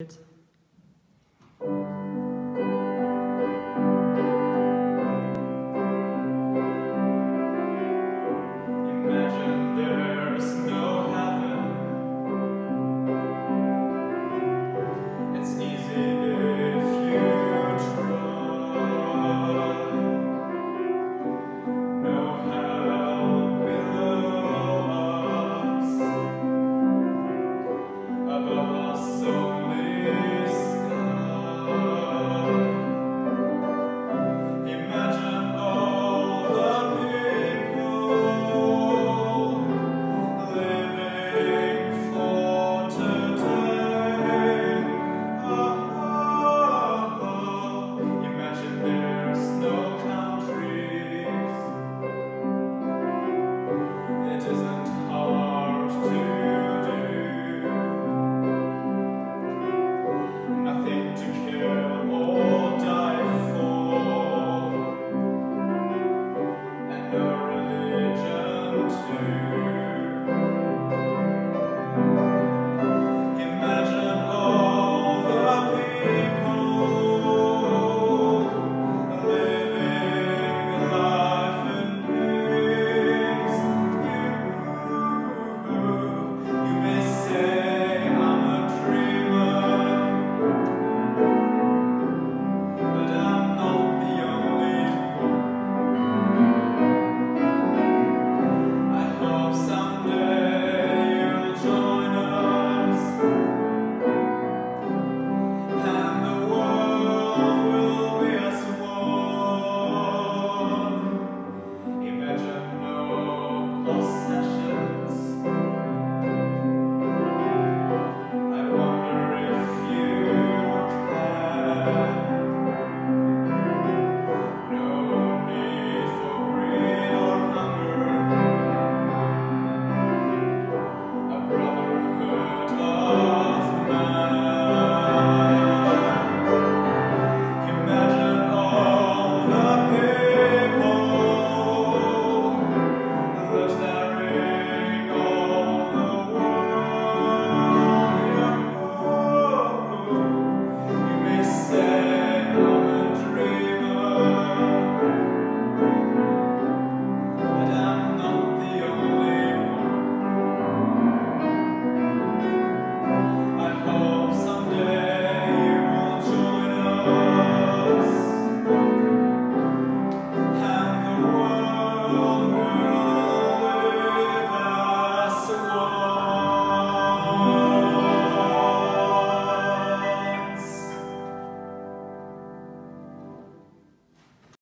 It's